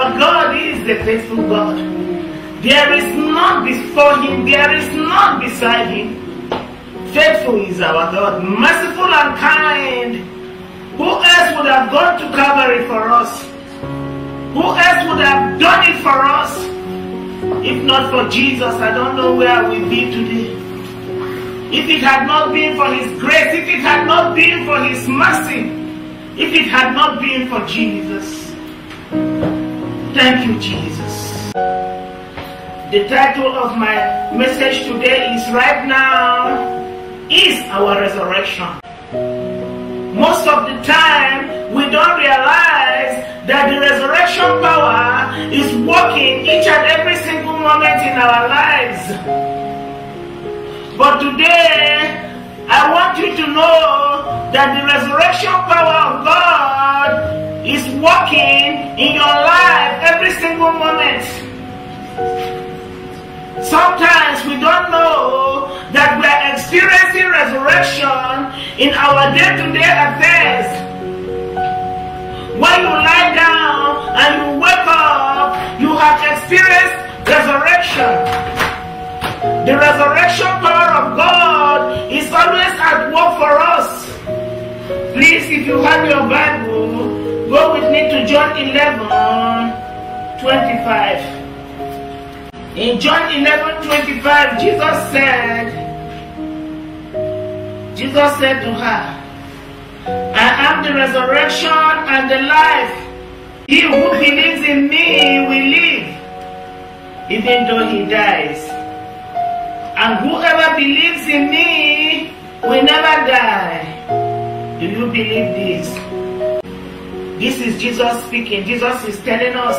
But God is a faithful God. There is none before him, there is none beside him. Faithful is our God, merciful and kind. Who else would have gone to Calvary for us? Who else would have done it for us? If not for Jesus, I don't know where we'd be today. If it had not been for His grace, if it had not been for His mercy, if it had not been for Jesus. Thank you, Jesus. The title of my message today is Right Now is Our Resurrection. Most of the time, we don't realize that the resurrection power is working each and every single moment in our lives. But today, I want you to know that the resurrection power in our day-to-day affairs. When you lie down and you wake up, you have experienced resurrection. The resurrection power of God is always at work for us. Please, if you have your Bible, go with me to John 11 25. In John 11 25, Jesus said, Jesus said to her, I am the resurrection and the life. He who believes in me will live, even though he dies. And whoever believes in me will never die. Do you believe this? This is Jesus speaking. Jesus is telling us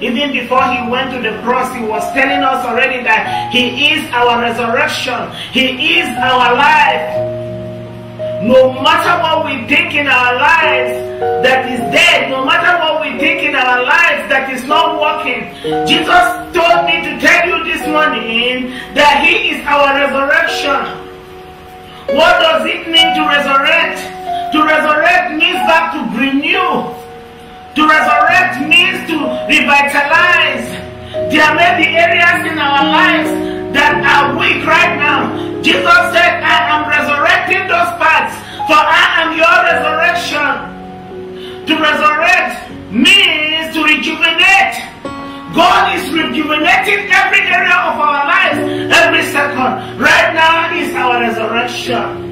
even before he went to the cross, he was telling us already that he is our resurrection. He is our life. No matter what we think in our lives that is dead, no matter what we think in our lives that is not working, Jesus told me to tell you this morning that he is our resurrection. What does it mean to resurrect? To resurrect means back to renew. To resurrect means to revitalize. There may be areas in our lives that are weak right now. Jesus said, I am resurrecting those rejuvenating every area of our lives every second. Right now is our resurrection.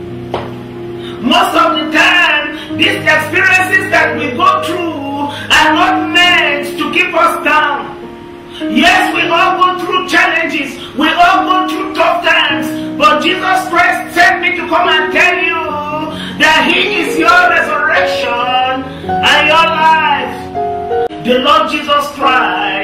Most of the time, these experiences that we go through are not meant to keep us down. Yes, we all go through challenges, we all go through tough times, but Jesus Christ sent me to come and tell you that He is your resurrection and your life. The Lord Jesus Christ is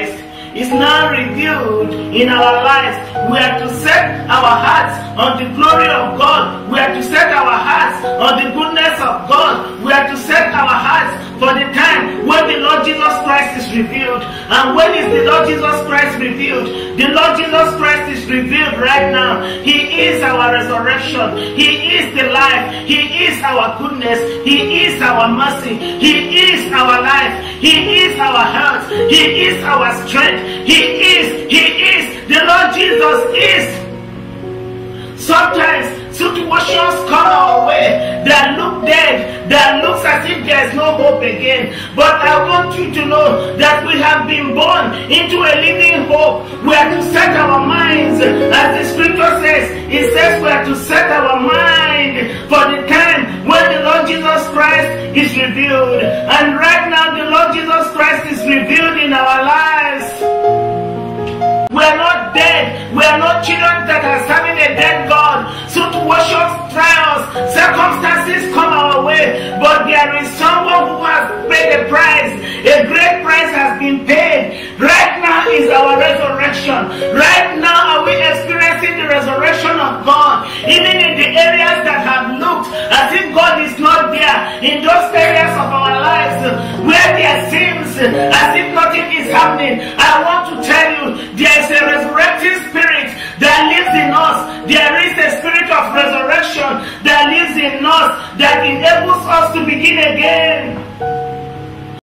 now revealed in our lives. We are to set our hearts on the glory of God. We are to set our hearts on the goodness of God. We are to set our hearts for the time when the Lord Jesus Christ is revealed. And when is the Lord Jesus Christ revealed? The Lord Jesus Christ is revealed right now. He is our resurrection. He is the life. He is our goodness. He is our mercy. He is our life. He is our health. He is our strength. He is. He is. The Lord Jesus is. Sometimes situations come our way that look dead, that looks as if there's no hope again. But I want you to know that we have been born into a living hope. We are to set our minds, as the scripture says, it says we are to set our mind revealed. And right now the Lord Jesus Christ is revealed in our lives. We are not dead. We are not children that are serving a dead God. Situations, trials, circumstances come our way. But there is someone who has paid a price. A great price has been paid. Right now is our resurrection. Right now are we experiencing the resurrection of God. Even in the areas that have looked as if God is. In those areas of our lives where there seems as if nothing is happening. I want to tell you there is a resurrecting spirit that lives in us. There is a spirit of resurrection that lives in us that enables us to begin again.